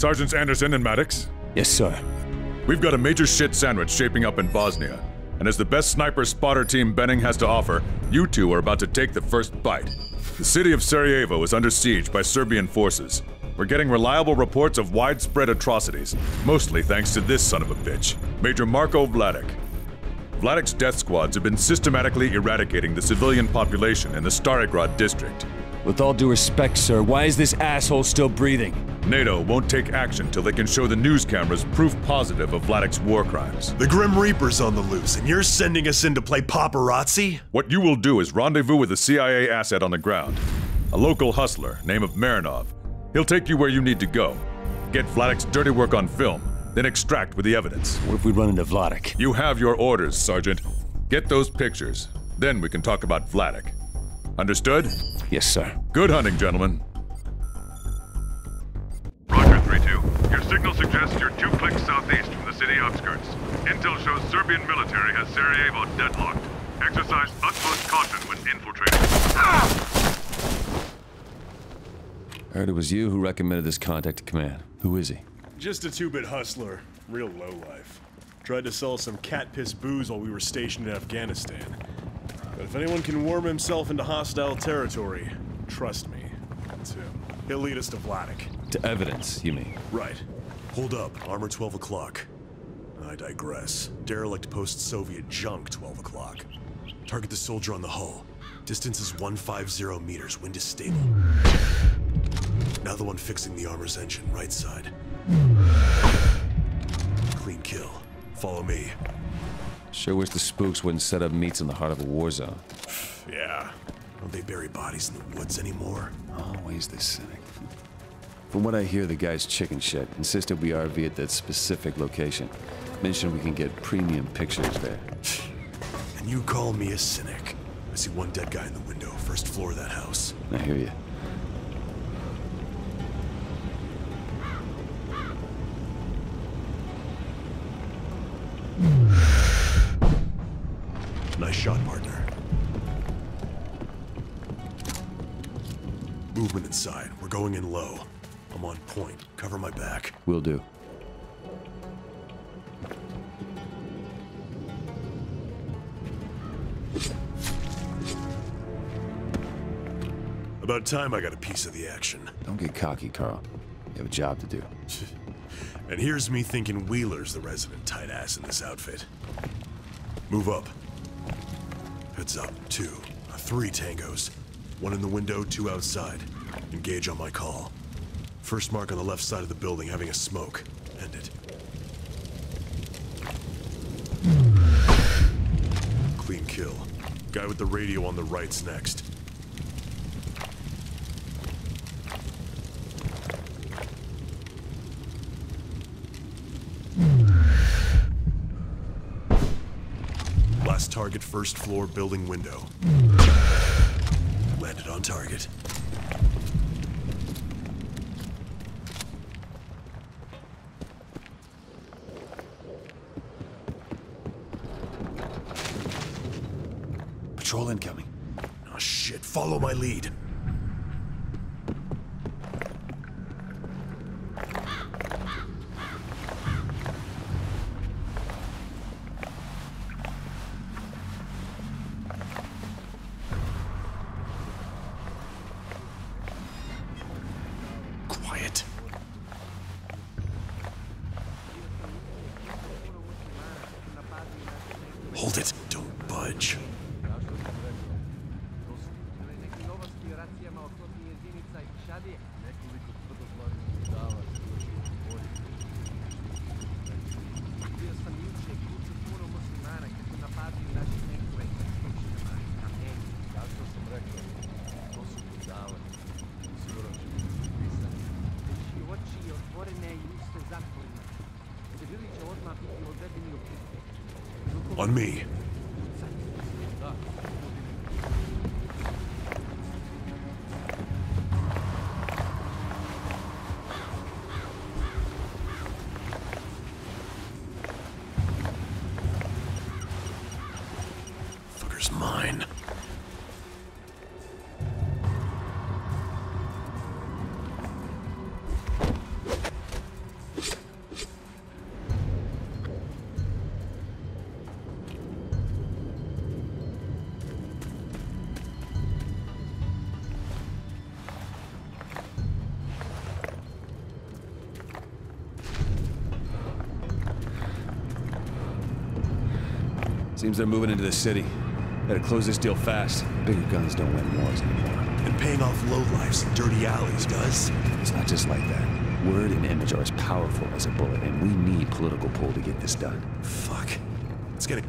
Sergeants Anderson and Maddox, Yes, sir. we've got a major shit sandwich shaping up in Bosnia. And as the best sniper spotter team Benning has to offer, you two are about to take the first bite. The city of Sarajevo is under siege by Serbian forces. We're getting reliable reports of widespread atrocities, mostly thanks to this son of a bitch, Major Marko Vladik. Vladik's death squads have been systematically eradicating the civilian population in the Starigrad district. With all due respect, sir, why is this asshole still breathing? NATO won't take action till they can show the news cameras proof positive of Vladik's war crimes. The Grim Reaper's on the loose, and you're sending us in to play paparazzi? What you will do is rendezvous with a CIA asset on the ground, a local hustler named of Marinov. He'll take you where you need to go. Get Vladik's dirty work on film, then extract with the evidence. What if we run into Vladik? You have your orders, Sergeant. Get those pictures. Then we can talk about Vladik. Understood? Yes, sir. Good hunting, gentlemen. Roger 3-2. Your signal suggests you're two clicks southeast from the city outskirts. Intel shows Serbian military has Sarajevo deadlocked. Exercise utmost caution when infiltrating. I heard it was you who recommended this contact to command. Who is he? Just a two-bit hustler. Real low life. Tried to sell some cat piss booze while we were stationed in Afghanistan. But if anyone can worm himself into hostile territory, trust me, it's him. He'll lead us to Vladik. To evidence, you mean? Right. Hold up, armor 12 o'clock. I digress. Derelict post-Soviet junk 12 o'clock. Target the soldier on the hull. Distance is 150 meters, wind is stable. Now the one fixing the armor's engine, right side. Clean kill. Follow me. Sure wish the spooks wouldn't set up meets in the heart of a war zone. Yeah. Don't they bury bodies in the woods anymore? Always the cynic. From what I hear, the guy's chicken shit insisted we RV at that specific location. Mentioned we can get premium pictures there. And you call me a cynic. I see one dead guy in the window, first floor of that house. I hear you. Nice shot, partner. Movement inside. We're going in low. I'm on point. Cover my back. Will do. About time I got a piece of the action. Don't get cocky, Carl. You have a job to do. And here's me thinking Wheeler's the resident tight ass in this outfit. Move up. Heads up. Two. uh, Three tangos. One in the window, two outside. Engage on my call. First mark on the left side of the building having a smoke. End it. Clean kill. Guy with the radio on the right's next. Target, first floor building window. Landed on target. Patrol incoming. Oh shit, follow my lead. On me. Fucker's mine. Seems they're moving into the city. Better close this deal fast. Bigger guns don't win wars anymore. And paying off lowlifes in dirty alleys does? It's not just like that. Word and image are as powerful as a bullet, and we need political pull to get this done. Fuck. It's getting...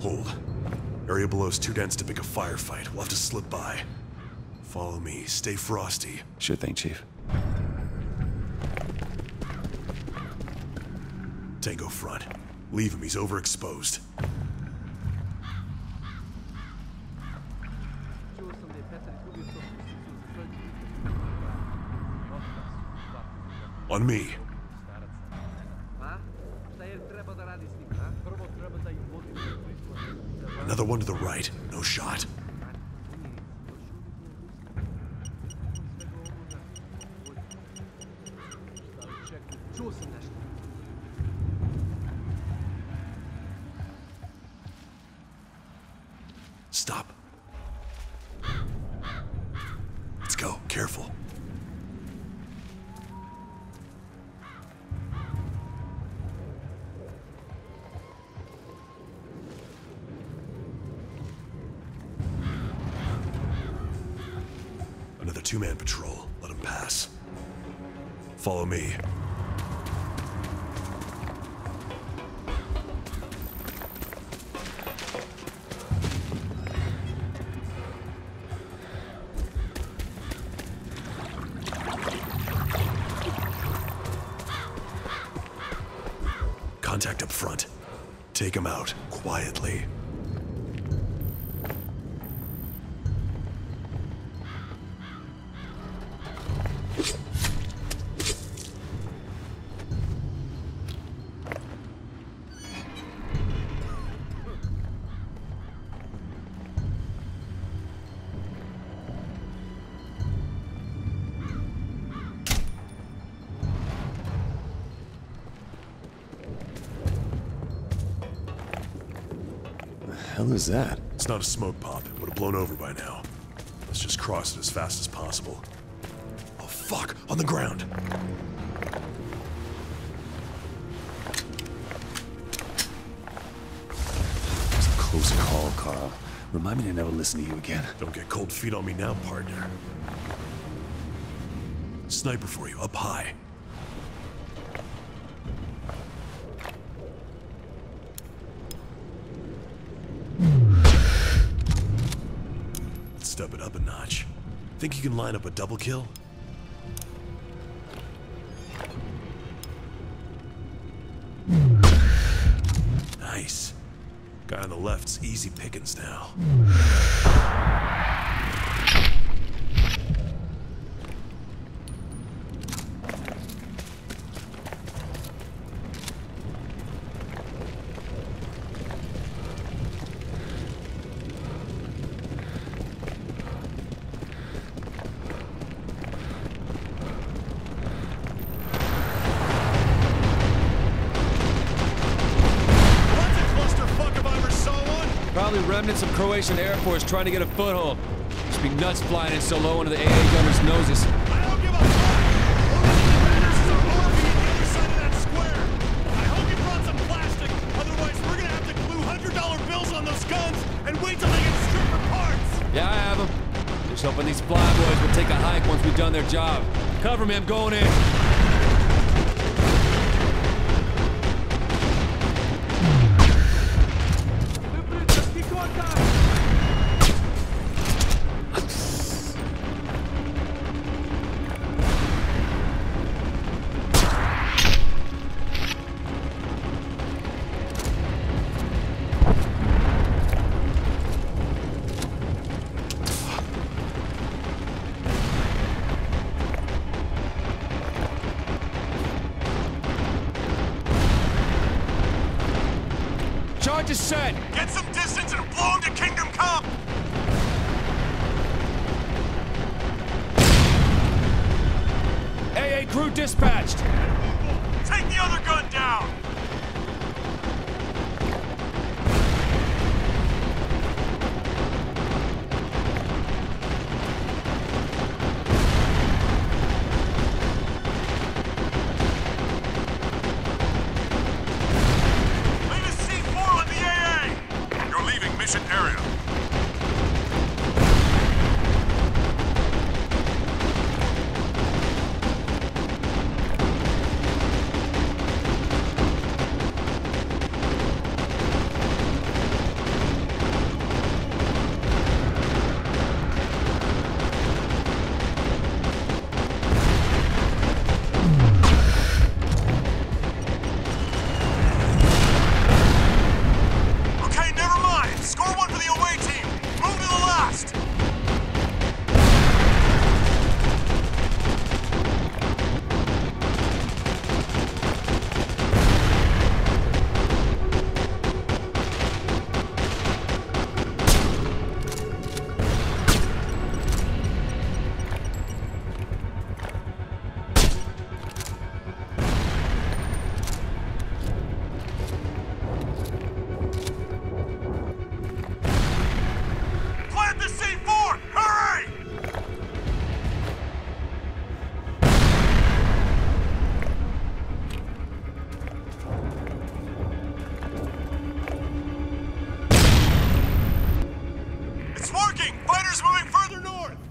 Hold. Area below's too dense to pick a firefight. We'll have to slip by. Follow me. Stay frosty. Sure thing, Chief. Tango front. Leave him. He's overexposed. On me. Another one to the right. No shot. Go. Careful. Another two-man patrol. Let him pass. Follow me. Contact up front. Take him out, quietly. Hell is that? It's not a smoke pop. It would have blown over by now. Let's just cross it as fast as possible. Oh, fuck! On the ground! It's a close call, Carl. Remind me to never listen to you again. Don't get cold feet on me now, partner. Sniper for you, up high. Step it up a notch. Think you can line up a double kill? Nice. Guy on the left's easy pickings now. Remnants of Croatian Air Force trying to get a foothold. Should be nuts flying in so low into the AA gunners' noses. Yeah, I have them. Just hoping these flyboys will take a hike once we've done their job. Cover me, I'm going in. Get some distance and blow him to Kingdom Come! AA crew dispatched. Take the other gun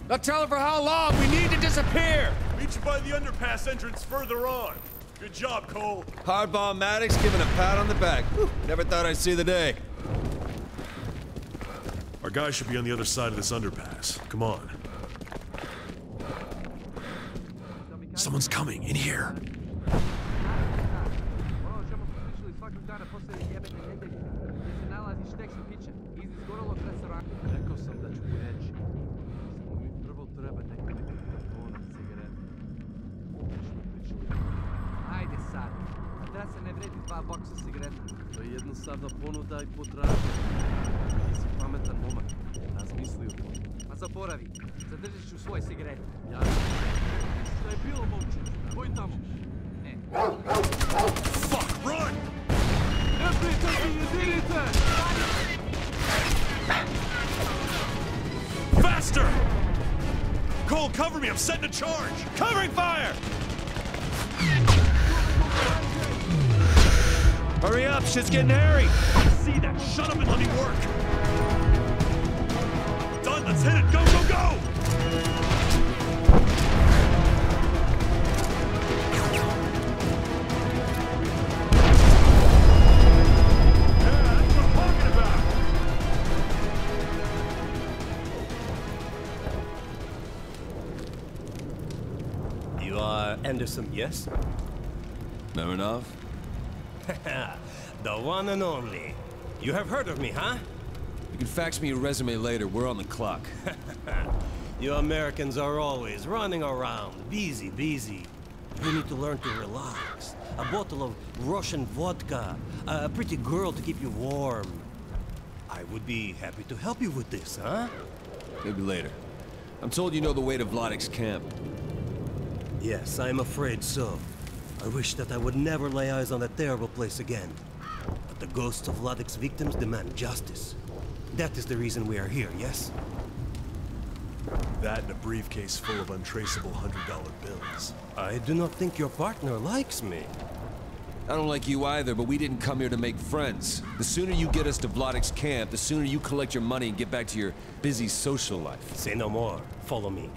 north! Now tell her for how long. We need to disappear. Meet you by the underpass entrance further on. Good job, Cole. Hardball Maddox giving a pat on the back. Whew, never thought I'd see the day. Our guy should be on the other side of this underpass. Come on. Someone's coming in here. Dva boksa cigareta. To je jednostavna ponuda i potražnja. Ti si pametan momak. Razmisli o tome. Ma zaboravi. Zadržat ću svoje cigarete. Ja Šta je bilo, momče? Koji tamo? Ne. Fuck, run! Neprijatelji, jedinice! Faster! Cole, cover me! I'm setting a charge! Covering fire! Hurry up, shit's getting hairy. I See that? Shut up and let me work! Done! Let's hit it! Go, go, go! Yeah, that's what I'm talking about! You are Anderson, yes? Marinov? the one and only. You have heard of me, huh? You can fax me your resume later. We're on the clock. You Americans are always running around, busy, busy. You need to learn to relax. A bottle of Russian vodka, a pretty girl to keep you warm. I would be happy to help you with this, huh? Maybe later. I'm told you know the way to Vladik's camp. Yes, I'm afraid so. I wish that I would never lay eyes on that terrible place again. But the ghosts of Vladik's victims demand justice. That is the reason we are here, yes? That and a briefcase full of untraceable $100 bills. I do not think your partner likes me. I don't like you either, but we didn't come here to make friends. The sooner you get us to Vladik's camp, the sooner you collect your money and get back to your busy social life. Say no more. Follow me.